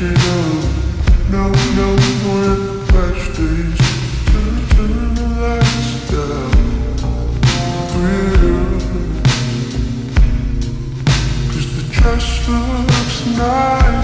you know, no, turn the lights down. The dress looks nice.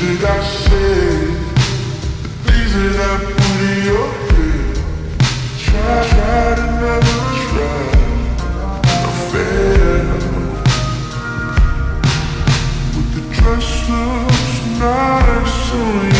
that I say? the things I put in your head. Try, tried another try, I failed. But the dress looks nice on you.